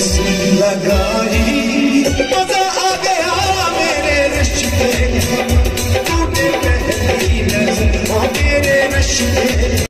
कैसी लगाई? मज़ा आ गया मेरे रिश्ते। टूटे मेरे नज़र मेरे रिश्ते।